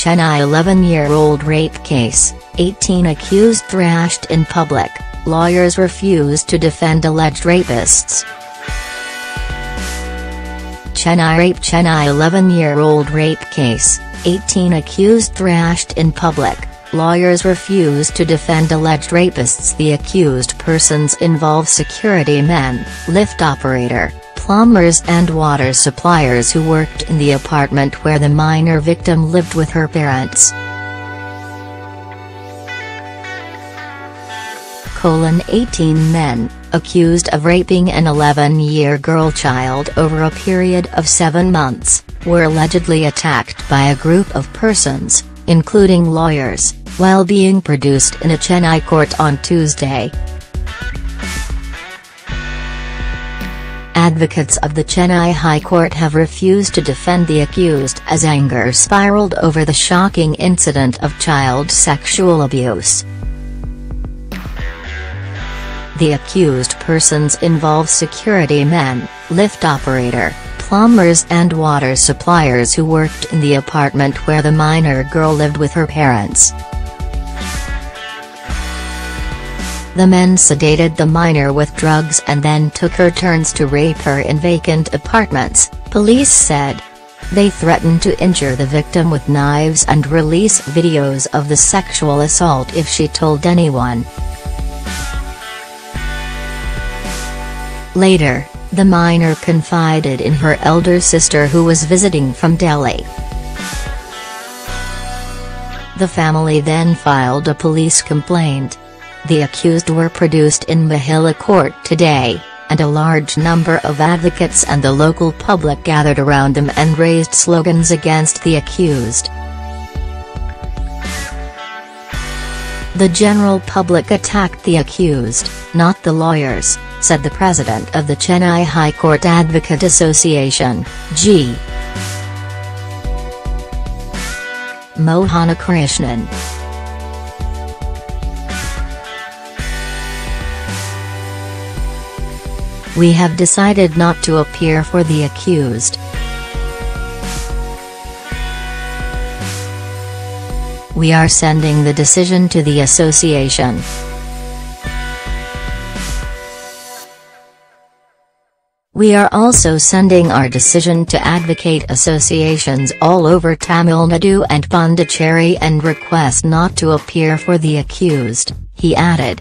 Chennai 11-year-old rape case, 18 accused thrashed in public, lawyers refuse to defend alleged rapists. Chennai rape Chennai 11-year-old rape case, 18 accused thrashed in public, lawyers refuse to defend alleged rapists. The accused persons involve security men, lift operator, plumbers and water suppliers who worked in the apartment where the minor victim lived with her parents. Colon 18 men, accused of raping an 11-year girl child over a period of seven months, were allegedly attacked by a group of persons, including lawyers, while being produced in a Chennai court on Tuesday. Advocates of the Chennai High Court have refused to defend the accused as anger spiraled over the shocking incident of child sexual abuse. The accused persons involve security men, lift operator, plumbers and water suppliers who worked in the apartment where the minor girl lived with her parents. The men sedated the minor with drugs and then took her turns to rape her in vacant apartments, police said. They threatened to injure the victim with knives and release videos of the sexual assault if she told anyone. Later, the minor confided in her elder sister who was visiting from Delhi. The family then filed a police complaint. The accused were produced in Mahila court today, and a large number of advocates and the local public gathered around them and raised slogans against the accused. The general public attacked the accused, not the lawyers, said the president of the Chennai High Court Advocate Association, G. Mohana Krishnan. We have decided not to appear for the accused. We are sending the decision to the association. We are also sending our decision to advocate associations all over Tamil Nadu and Pondicherry and request not to appear for the accused, he added.